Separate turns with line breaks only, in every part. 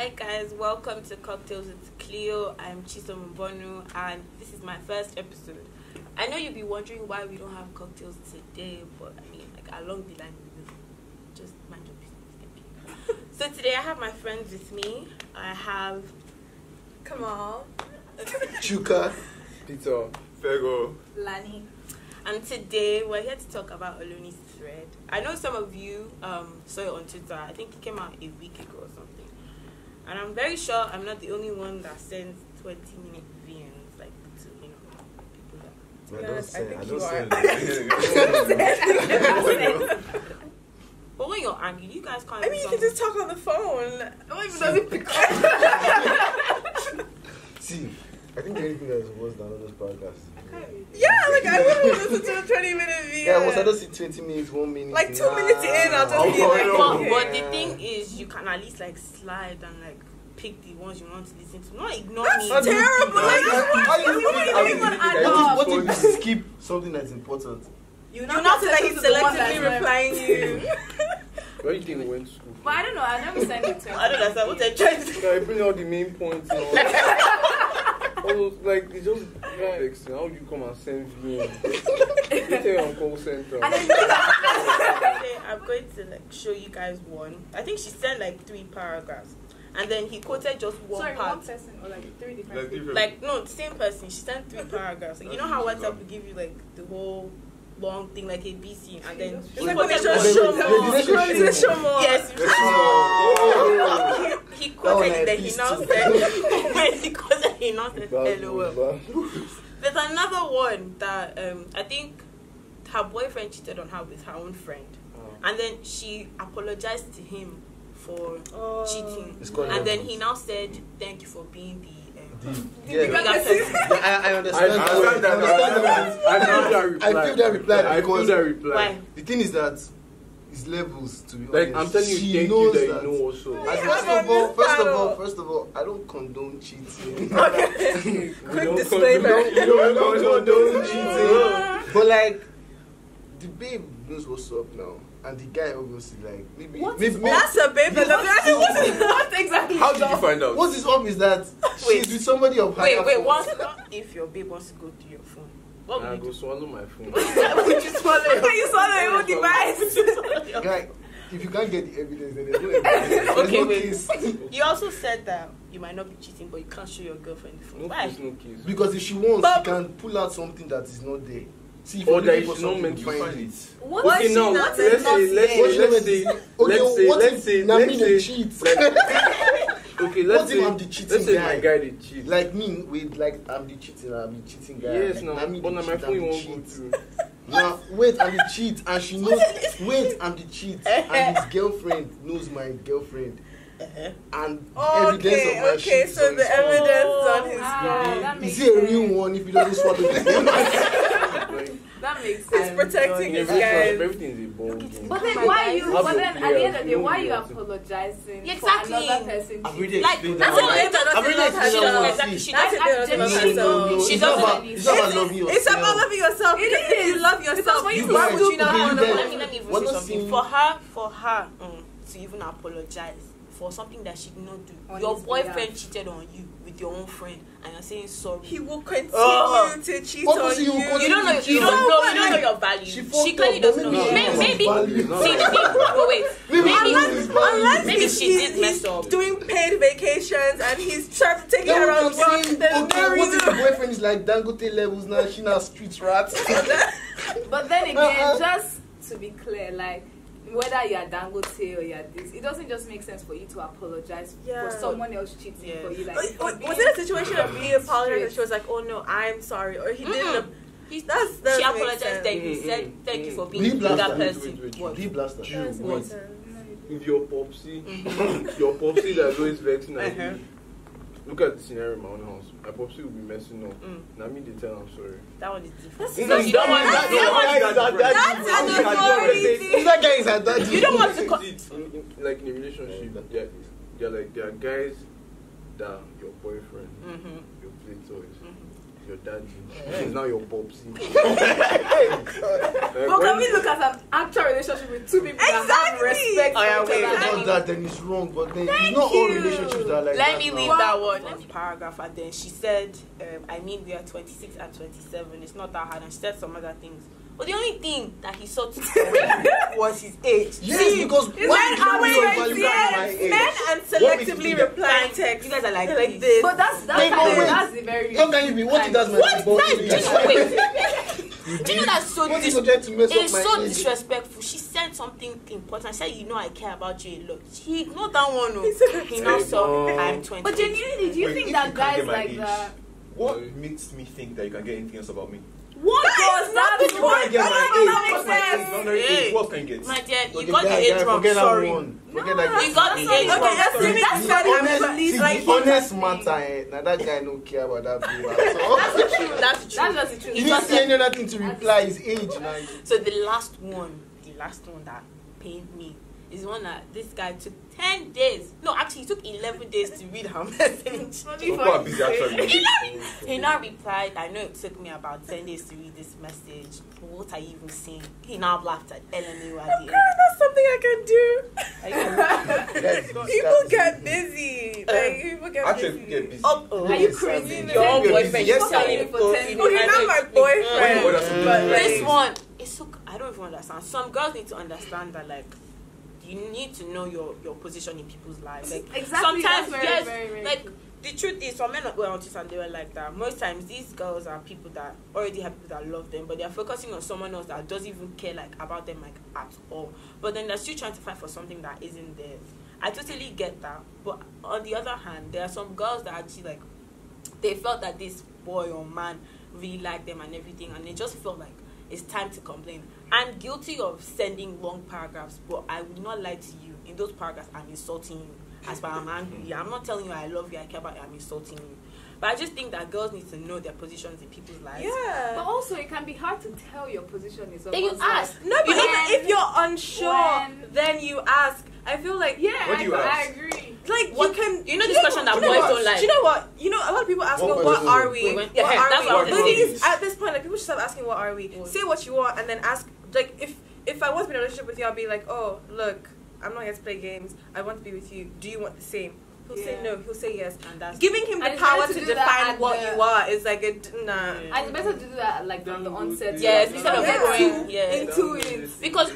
Hi guys, welcome to Cocktails with Cleo. I'm Chisom Mbonu and this is my first episode. I know you'll be wondering why we don't have cocktails today, but I mean like along the line we will. Just mind your business, thank you. so today I have my friends with me. I have
Come on.
Chuka.
Peter.
Fego.
Lani.
and today we're here to talk about Oluni's thread. I know some of you um, saw it on Twitter. I think it came out a week ago or something. And I'm very sure I'm not the only one that sends 20 minute VNs like to you know people that
I don't
I
say.
think
I
you
don't
are.
But when you're angry, you guys can't.
I mean, you can just talk on the phone. What if it
See.
doesn't pick?
See, I think the only thing that is worse than all those podcasts.
Yeah, like I wouldn't listen to a 20 minute video.
Yeah, once I don't see 20 minutes, one minute.
Like, two
nah.
minutes in, I'll just be like,
no.
But,
okay.
but the thing is, you can at least like slide and like pick the ones you want to listen to. Not ignore
That's
me.
How do you
terrible.
think-
Like,
how- how do you
what
think
you
would
even
do
add up?
What if what if you skip something that's important?
You
know
not
that
say that he's
this is the one
selectively
that's
replying you.
Where do you think we went to school?
But I don't know. I never sent it to him.
I don't understand what they're trying to
Yeah, I bring out the main points and all that. all those, like, it's just, yeah, texting. how do you come and send me? You tell you on call center.
And then
Okay, I'm going to like show you guys one. I think she sent like three paragraphs, and then he quoted just one
sorry,
part.
one person or like three different
Like
people.
different.
Like no, the same person. She sent three paragraphs. Like, you know how WhatsApp will give you like the whole long thing, like a BC, and then he
like when they
quoted
show
one-
show more.
wait, did they show
It's
show
show more.
Yes, he, he
That
quoted
one
it. Then he
pissed
now said, when he quoted, he now "LOL." There's another one that um, I think her boyfriend cheated on her with her own friend,
Ah.
and then she apologized to him for
Oh.
cheating,
It's called
and then he now said, "Thank you for being the." Um,
The-
bigger
yeah,
person."
Yeah, I, I
I
understand.
I
that.
understand that.
I understand that.
I feel that reply.
I feel that reply
I feel that reply.
Why?
The thing is that it's levels to be
Like,
honest.
I'm telling you,
she
thank
knows
you that,
that.
you know also.
Yeah,
first of all, first of all, first of all, I don't condone cheating.
We
Quick disclaimer.
condone- we don't condone cheating.
but like, the babe knows what's up now, and the guy obviously like maybe
What
maybe,
That's a babe. That's a
what exactly?
How did you find out?
what is up is that
Wait.
she's with somebody of
Wait,
higher
wait.
form.
Once, if your babe wants to go through your phone, what
I
would
go
you
swallow my phone.
would you swallow?
Okay, you saw the old device.
Guy, if you can't get the evidence, then there's no evidence. There's
Okay,
no
wait.
case.
You also said that you might not be cheating, but you can't show your girlfriend the phone.
No
Why?
case, no case.
Because if she wants,
But-
she can pull out something that is not there. See, if
Or
you're
that
looking for
is not
something,
meant
you
to
find
find
it.
What
Why
okay,
is she
now
not
let's
saying
say,
not
let's
yet?
say, let's say,
Okay,
let's say,
what
let's
if
say,
na me
let's
dey
say,
cheat?
like, okay, let's
What if
say,
I'm the cheating
let's say
guy?
my guy did cheat.
Like me, with like I'm the cheating, I'm the cheating guy.
yes,
like,
no,
na me
but on my
cheat,
phone
I'm
you
the
won't go
cheat.
through.
Now wait, I'm the cheat, and she knows. Wait, I'm the cheat, and his girlfriend knows my girlfriend, and the evidence
Okay,
of my
okay,
shit is
so the evidence on his phone.
Is
makes
he a real one if he doesn't swallow the
Like,
That makes
He's protecting his
everything,
guys.
everything is a ball game.
But then why
guys.
you? But then at the end of the day, why
know
you apologizing
Exactly.
for another person?
I've already?
Like,
explained
that's
that.
what.
I've already
Not
explained
She
that
doesn't
one.
exactly. She doesn't.
actually
No,
genuine.
no, no.
She
It's
doesn't-
about, it's about loving yourself.
It's about loving yourself.
It
if you love yourself,
when
you
you
why would you not want to?
Let me let me even
We're
say something. For her, for her mm, to even apologize for something that she did not do.
On
your boyfriend
behalf.
cheated on you with your own friend, and you're saying sorry.
He will ah. continue
Oh.
to cheat on
was he
you.
you don't know. You don't know. You don't know your value.
She
She, clearly
up,
doesn't know.
maybe
Maybe,
she
maybe,
knows value.
see the wait,
Maybe
maybe,
she.
Unless
maybe she did mess
he's
up.
doing paid vacations and he's trying to take her around
I'm
the world.
okay,
no
what if the
reason.
boyfriend is like Dangote levels now? She now street rat.
But then
Uh-uh.
again, just to be clear, like whether you're Dangote or you're this, it doesn't just make sense for you to apologize
Yeah.
for someone else cheating
Yeah.
for you. Like,
Was was it a situation of he apologized and she was like, "Oh no, I'm sorry," or he
Mm-mm.
didn't?
He's,
That's that's
she apologized.
sense.
Then he
Mm,
said,
mm,
"Thank you for being that
blasted.
person."
Wait, wait, wait.
What?
D blaster.
Jew,
That
wait.
makes sense.
If your popsy, your popsy that's always vexing at
Uh-huh.
You, look at the scenario in my own house. My popsy will be messing up.
Mm.
Now me they tell I'm sorry.
That one is different. So you don't want
that-
you don't want
that- that- that-
That's
that-
an
that-
authority.
That guy is a daddy.
You don't want to co-
See, in- in- like in a relationship, there, there are like there are guys that are your boyfriend,
Mhm.
your play toys.
Mhm.
There your daddy. He's now your popsy.
But can we look at an actual relationship with two people that have
Exactly.
respect
Oh, yeah,
for each other?
not that, then it's wrong. But then it's not all relationships that are like
Let
that.
me
now.
leave
Wow.
that one in paragraph and then she said, um, I mean we are 26 and 27. It's not that hard and she said some other things. But the only thing that he saw to was his age.
Yes, because
Men
why
are
my
yes, men and selectively
think that-
reply
Like,
text.
you guys are like,
like
this.
But that's that's,
Wait,
of,
wait.
that's the very
How can you be? What if that's my
What? That is wait. Do you know that's so dis- It's so
age?
disrespectful. She said something important. She said, "You know, I care about you a lot." He ignored that one. Oh.
He
now saw. I'm 20.
But genuinely, do you
Wait,
think that guys like
age,
that?
What makes me think that you can get anything else about me?
What does that
the
mean?
point.
Get my
That
age.
makes
What's my
sense.
age? No, no, age.
Hey.
What can you get?
My dear, you
Okay,
got the
guy,
age
guy,
wrong.
forget that
Sorry.
one. Forget
No,
that.
You got the
That's
age
not-
wrong.
Okay,
Sorry.
assuming
The
that's
honest,
police,
see,
like,
the honest
he-
matter, eh, now that guy don't care about that babe.
That's the
So,
truth. That's the
That's
truth.
just the truth.
he didn't say any other thing to reply his age. Now.
So the last one, the last one that pained me is one that this guy took 10 days. No, actually, he took 11 days to read her message.
Some people busy actually.
He now replied, I know it took me about 10 days to read this message. What are you even saying? He now laughed at LMU at the end.
That's something I can do. People
disgusting.
get busy. Like people get
Actually,
busy.
get busy.
Oh, oh.
Are you crazy?
Your own
You're
boyfriend, you're
Yes,
telling
sir. For 10
you know,
Oh, he's
I
not my boyfriend.
When you order
But like,
This one, it's so I don't even understand. Some girls need to understand that like you need to know your your position in people's lives. Like
Exactly,
sometimes
very,
yes,
very, very
like
true.
the truth is some men were autistic and they were like that. Most times these girls are people that already have people that love them, but they are focusing on someone else that doesn't even care like about them like at all. But then they're still trying to fight for something that isn't theirs. I totally get that. But on the other hand, there are some girls that actually like they felt that this boy or man really liked them and everything, and they just felt like it's time to complain. I'm guilty of sending long paragraphs, but I will not lie to you. In those paragraphs, I'm insulting you. As far I'm hmm. angry, I'm not telling you I love you, I care about you, I'm insulting you. But I just think that girls need to know their positions in people's lives.
Yeah.
But also, it can be hard to tell your position in
Then you ask.
No, but
When-
if you're unsure,
when-
then you ask. I feel like
Yeah,
What do you
I, I
ask?
agree.
Like
What-
you can.
you know this
know-
question that boys
what?
don't like?
Do you know what? You know a lot of people ask,
What
well, what
question?
are we?
Wait,
What
yeah,
are
that's
we?
what
But the thing
thinking.
is, at this point, like people should stop asking what are we.
What?
Say what you want, and then ask. Like if if I want to be in a relationship with you, I'll be like, oh look, I'm not here to play games. I want to be with you. Do you want the same? He'll say no. He'll say yes.
And that's
Giving him the power to
to
define what
the-
you are is like a d- nah.
Yeah.
And it's better to do that like from the onset.
Yes, instead of going-
too
yeah.
into it.
Because-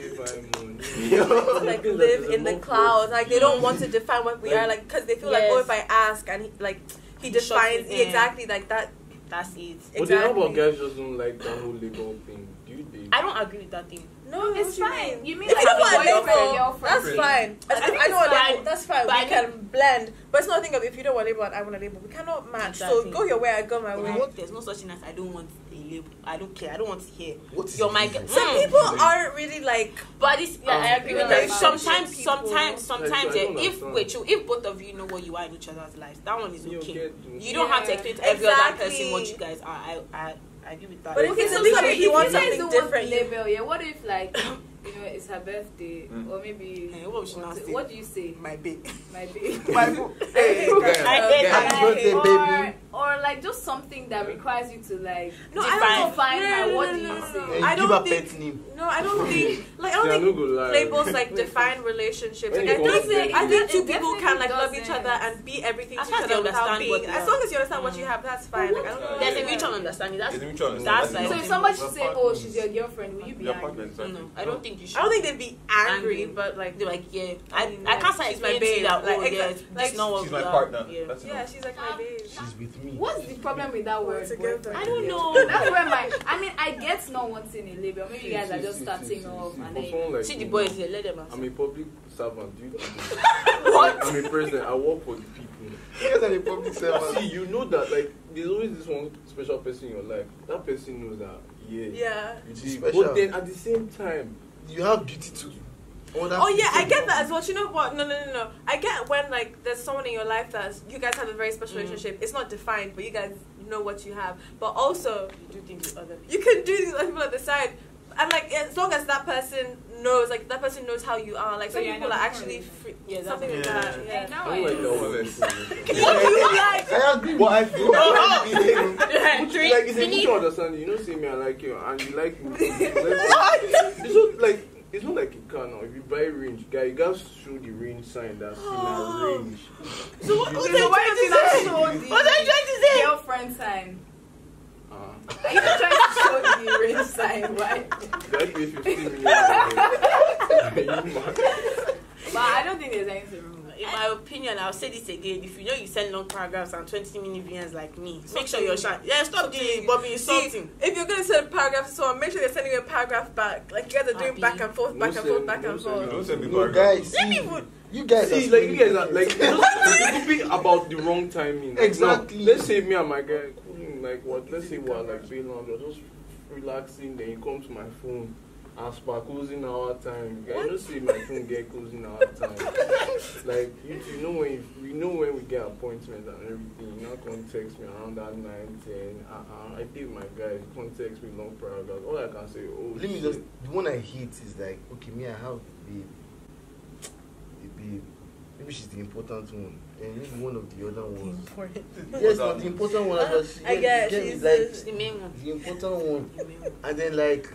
like live in the clouds. Like they don't want to define what we
Like-
are. Like because they feel like oh if I ask and he, like he
He
defines
it
exactly like that.
that's it.
But then how about guys just don't like that whole label thing? Do you think?
I don't agree with that thing.
No,
It's
what do you
fine.
mean?
You mean
If
like
you don't want
boyfriend,
label,
girlfriend?
that's fine. I,
I
I,
think
I know
it's
a label. That's fine.
But I
we can blend, but it's not a thing of if you don't want label and I want a label, we cannot match.
Exactly.
So go your way, I go my way.
Like, there's no such thing as I don't want a label. I don't care. I don't want to hear.
What is
You're my
this?
girl.
Some
Mm.
people aren't really like.
But this, yeah, I agree with
Um,
that.
like,
Sometimes,
people-
sometimes, sometimes, yeah, if
understand.
wait, you, if both of you know what you are in each other's lives, that one is okay. You don't have to
Yeah.
explain to every other
Exactly.
person what you guys are. I, I, I agree with that.
But if
Okay, so
a that
if
you want something
don't
different,
want label, yeah. What if like, you know, it's her birthday,
Mm.
or maybe
Hey, what not say?
what do you say?
my babe.
My baby.
my.
Hey.
I
Happy birthday,
or,
baby.
or like just something that requires you to like
No, I
Define.
don't
define
no,
her.
no,
What
no,
do you say?
I
give
don't
a
think.
pet name.
No, I don't think. Like I don't think labels like define relationships. Like, I
you
think I think two people can like love each other and be everything
As
to each other without
understand what
being. As long as you understand what
Mm.
you have, that's fine. Like, I don't know.
There's a mutual understanding. That's
There's a mutual
that's
understanding.
like
So if somebody should say, "Oh, she's your girlfriend," will you be
Your
angry?
no, I don't think you should.
I don't think they'd be angry,
Angry.
but like,
They're like, yeah,
I
I,
mean,
I can't say
she's my
explain to you
babe.
that,
Like,
oh,
exa-
yeah, it's
like,
just not
She's my partner.
Yeah.
Yeah, she's like my babe.
She's with me.
What's the problem with that word?
together.
I don't know.
That's where my. I mean, I get not wanting a label. Maybe you guys are just starting off, and then
like
See the boys here, let them answer.
I'm a public servant. Do you
What?
I'm a president. I work for the people.
You guys are the public servant.
See, you know that like there's always this one special person in your life. That person knows that. Yeah.
Yeah.
You
She's
see,
special.
but then at the same time,
You have duty to. order
Oh yeah, I get that as well. You know what? No, no, no, no. I get when like there's someone in your life that you guys have a very special
Mm.
relationship. It's not defined, but you guys know what you have. But also,
You do things with other people.
you can do these other people at the side. And like as long as that person knows, like that person knows how you are. Like
So
some
you're
people are actually free,
Yeah, that's
something like
Yeah.
that.
Hey,
Yeah.
now
I don't like that
I
one.
What you like?
I agree. But I feel like
Three.
like it's a
Finish.
mutual understanding. You know, see me, I like you, and you like me. it's not like it's not like a car now. If you buy range, guy, you gotta show the range sign that's in a range.
So what, what
So
are you
why
trying
don't you
to
not
say?
show the
What are you trying to say?
girlfriend sign?
Uh,
Are you trying to show the range sign, right?
that pay fifteen million. Are you mad?
But I don't think there's anything wrong.
In my opinion, I'll say this again. If you know you send long paragraphs and 20 minute VNs like me, make sure you're shy. Yeah, stop doing Bobby insulting.
See, if you're gonna send a paragraph to someone, make sure you're sending you a paragraph back. Like you guys are doing back and forth, back
No
and forth,
send-
back
no
and
send-
forth.
Don't send me
no
paragraph.
guys.
Let me put.
you guys
See, like you guys are like
it.
it could be about the wrong timing.
Exactly.
now, let's say me and my guy, like what? Let's say we're like being on, we're just relaxing. Then you come to my phone, ask for closing hour time. You just see my phone get closing hour time. like you, you know when you, we know when we get appointments and everything. You not gonna text me around that nine ten. Uh uh. I did my guy. Can't text me long paragraphs. All I can say, oh.
Let me
shit.
just. The one I hate is like, okay, me, I have babe. A babe. Maybe she's the important one. And maybe one of the other ones. Yes, not the important one.
Uh,
Just,
I get
get
she's
like
the-
The main one.
the important one.
The.
And then like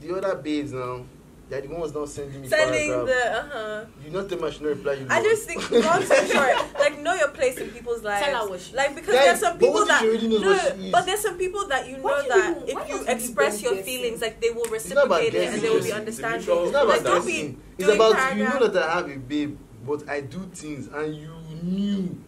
the other babes now, they're the ones not sending me
Sending
paragraph.
the uh huh.
You not tell me I should not reply you.
I
know.
just think long story short, like know your place in people's lives.
Tell her what she-
like because
Guys,
there's some people that
she knows
no,
what she is?
but there's some people that you know that
you-
if you
you
express your
guessing?
feelings, like they will reciprocate it and they will be understanding.
It's
It's not
like
about
don't be
guessing. It's about you know that I have a babe, but I do things and you knew.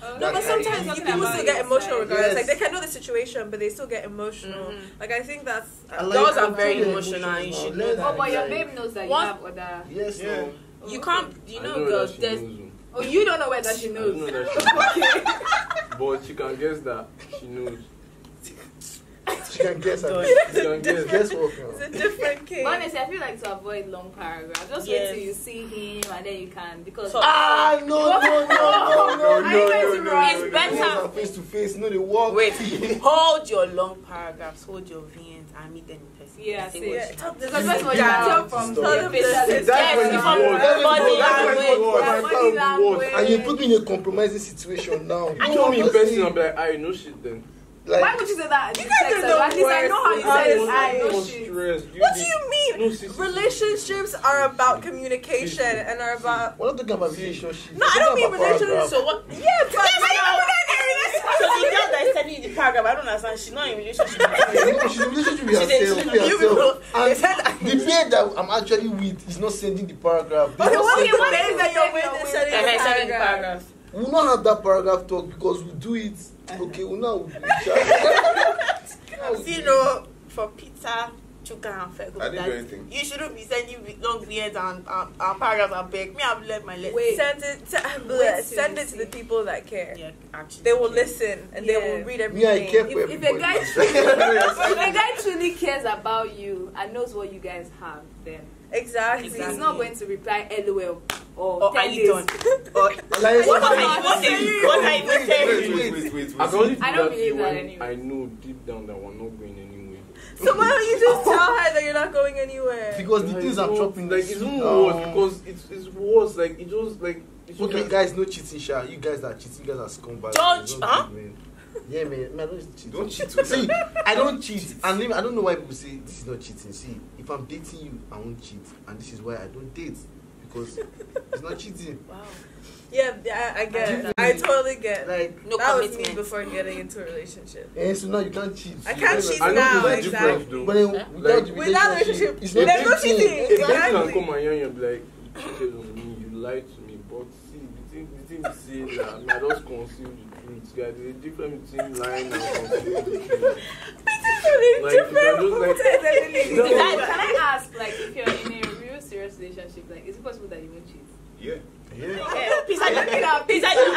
Oh,
No, but sometimes
Talking
people still get emotional
side.
regardless.
Yes.
Like they can know the situation, but they still get emotional.
Mhm.
Like I think that's
I like-
Girls are very
feeling
emotional and you should know
Oh, but your babe knows that you
What?
have other.
Yes,
Yeah.
no.
Oh,
You
okay.
can't, you
I
know, girls,
she
there's.
oh.
You don't know whether she knows.
know that she knows.
okay.
But she can guess that she knows.
She can guess. her.
She can guess.
Guess what?
it's a different case.
Honestly, I feel like to avoid long paragraphs, just
Yes.
wait till you see him and then you can because
So-
Ah no no no no no
Are you
no
going to
no
run?
no
It's better.
no no face to face no they walk.
Wait, hold your long paragraphs, hold your VNs, and meet them in person.
Yeah,
Say
see.
what
Yeah,
you
talk
have.
to
because
them.
that's what you
Yeah.
can tell from
Stop.
your
Tell them
facial
the-
expression.
That's
Yes,
when
you
it's
from
worse. That's
body
when it's worse. That's when it's
language.
worse.
Yeah,
That's
body
when it's worse.
language.
And you put me in a compromising situation now.
You told me in person, I'll be like, I know shit then.
Like,
Why would you say that?
You
in
guys
text?
are the
At least I know how you
worst.
say it. I know
no
shit.
What do you mean?
No, see, see,
Relationships are about communication and are about.
What are not talking about relationship.
No, I don't mean relationships.
relationship.
So what?
Yeah, but
So the girl that is sending you the paragraph, I don't understand. She's not in relationship. with you.
No, she's in relationship with herself.
she's
with
in-
herself.
people- they said
And the babe that I'm actually with is not sending the paragraph. They
Okay,
not
what
send-
if the
what
that
you
you're
say
with
you're
is sending
And
a
I send you the
paragraph?
We'll not have that paragraph talk because we do it. Okay, we'll not.
You know, for Peter, Chuka, and Fego,
I didn't do anything.
you shouldn't be sending long VNs and, and, and paragraphs and beg. Me, I've learned my lesson.
Wait.
Send it. To,
Wait
send
you
it to the people that care.
Yeah, actually.
They will listen and they will read
Me,
everything.
I care for
If, if a guy truly, if a guy truly cares about you and knows what you guys have, then
Exactly.
he's not going to reply LOL or,
Or
10
are you
days.
done? Or,
Like,
what are you what are you- what are you
Wait,
saying?
wait, wait, wait, wait.
I can only do
I don't believe that
when
anyway.
I know deep down that we're not going anywhere.
So why don't you just tell her that you're not going anywhere?
Because the things I'm
it's
chopping
like it's even
Oh.
worse because it's it's worse. Like it just like
Okay, guys, no cheating, Sha. You guys that cheating, you guys are scumbags.
Don't-
Don't
huh?
Yeah, man. man I don't cheat.
Don't cheat with
See. I don't cheat. And let me- I don't know why people say this is not cheating. See, if I'm dating you, I won't cheat. And this is why I don't date. Because it's not cheating.
Wow.
Yeah, yeah, I, I get.
I
it. I totally get. it.
Like,
No
that was me before getting into a relationship.
and so now you can't cheat.
I can't cheat
I
now,
there's a difference
exactly.
But then
Huh?
without
Like-
the
Without
relationship,
relationship,
it's not
there's no
cheating.
cheating.
If anything
Exactly.
can come and yarn you be like, you cheated on me, you lied to me. But see, the thing, the thing is say that me, I just conceal the truth. Guys, there's a difference between lying and concealing the truth.
Totally
Like, you
different.
like-
Totally
No.
Can
different.
I, can I ask, like, if you're in a real serious relationship, like, is it possible that you won't cheat?
Yeah.
Yeah.
Yeah, Peter,
I don't think I'll
Peter, you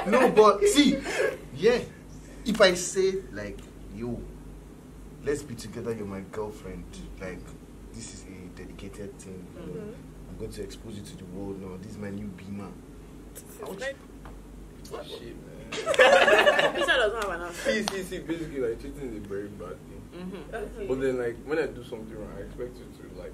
answer.
No, but see, yeah. If I say like, you, let's be together, you're my girlfriend. Like, this is a dedicated thing. you know.
Mhm.
I'm going to expose you to the world now. This is my new beamer. I want you-
Shit, man.
Pizza doesn't have an answer.
See, see, see, basically, like, cheating is a very bad thing.
Mm-hmm.
Okay.
But then, like, when I do something wrong, I expect you to, like,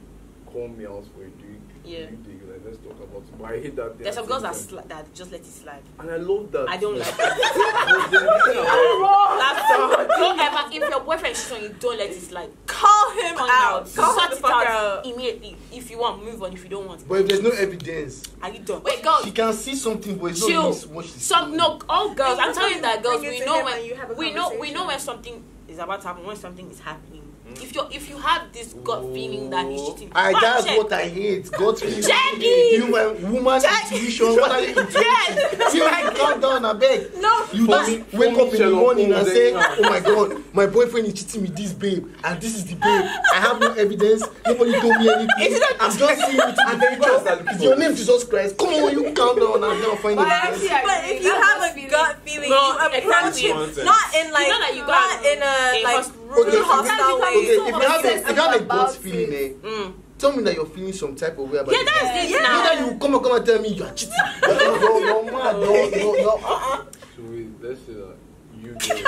call me out for it. Do you,
Yeah.
do you dig? Like, let's talk about it. But I hate that thing.
There's
at
some girls that, sli- that just let it slide.
And I love that.
I don't like
But
that.
then the thing about-
That's all. Don't ever, if your boyfriend cheats on you, don't let it slide.
Call him
Call
out.
out.
Call
Sort
the
it out,
out.
immediately. If you want, move on. If you don't want,
But if there's no evidence,
are you done? Wait, girls.
she can see something, but it's
Chill.
not really what she's
Some no, all girls. I'm telling you that girls. We know when
you have a
we know we know when something is about to happen. When something is happening. If you if you have this gut feeling that he's cheating,
I, that's
check.
what I hate. God feeling.
Check it.
Human, uh, woman
Check-
intuition. What are you intuition?
Yes.
See, you calm down, I beg.
No,
You
but
just wake up in the morning and say,
eh?
"Oh my God, my boyfriend is cheating with this babe, and this is the babe. I have no evidence. Nobody told me anything. I'm just seeing it in
And
the
then you go and start
picture.
looking
It's your
for
name, Jesus Christ. Come on, you calm down and now find
But I
evidence."
actually
But if you have a gut feeling, you approach
exactly.
him
Nonsense.
not in like
you
not
got
in a
a
like
hos-
rude
Okay,
hostile
okay,
way.
Okay,
so
if you have a, if you have a gut feeling, eh,
Mm.
tell me that you're feeling some type of way about
Yeah, that's it
Yeah.
Not that you come and come and tell me you are cheating. No, no, no, man, no, no, no. Uh-uh.
So wait, let's say that you girls.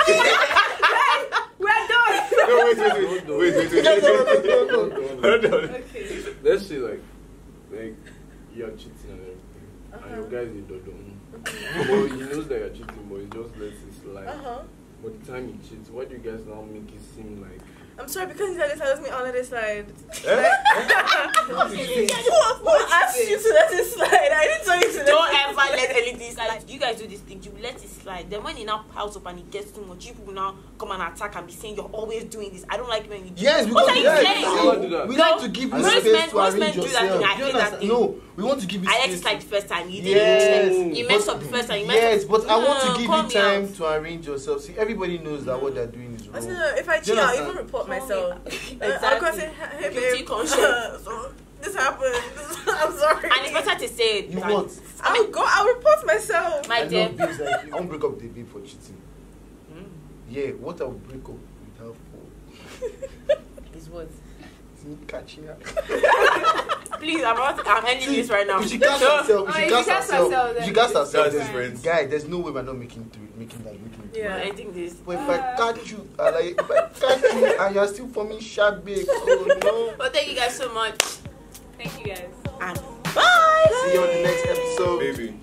We're done.
No, wait, wait, wait, wait, wait, wait,
No,
wait.
no, no, no, no, no.
On.
Okay.
Let's say like, like you're cheating and everything, and
Uh-huh.
your guy is a dodom. but he knows that you're cheating, but he just lets it slide.
Uh-huh.
But the time he cheats, why do you guys now make it seem like?
I'm sorry because he's let it slide doesn't mean I'll let it slide.
Eh?
Who, who asked you to let it slide? I didn't tell you to let
Don't
it
ever let anything slide. You guys do this thing, you let it slide. Then when it now piles up and it gets too much, you people now come and attack and be saying you're always doing this. I don't like when you do
Yes,
What
because
are you
yes,
saying?
see,
Never do that.
we
No,
like to give you
most
space
men-
to
most men
arrange
do that
yourself.
thing. I
you
hate that thing.
No, we want to give you
I let
space.
it slide the first time. You didn't
Yes,
yes. You messed up the first time. You
yes,
up.
but I want to give you time to arrange yourself. See, everybody knows that what they're doing is
I said,
wrong.
no, if I cheat, I'll even report myself.
out.
Uh, I'll go and say,
Exactly.
hey,
Guilty
babe,
conscience.
so this happened. I'm sorry.
And it's better to say it.
You
than-
what?
I'll go. I'll report myself.
My
I
dear.
know babes like you won't break up the babe for cheating.
Mm.
Yeah, what I'll break up with her for
Is what?
is me catching her.
Please, I'm not. I'm ending this right now.
If she cast herself, if
Oh,
she cast herself,
herself,
if
then
she cast herself,
That's his
then
friends.
guy, there's no way we're not making three, making that, making it.
Yeah.
I think this.
But if I uh-huh. catch you, I like if I catch you and you're still forming shark bait, oh no.
But thank you guys so much.
Thank you guys.
And bye.
See you on the next episode.
Baby.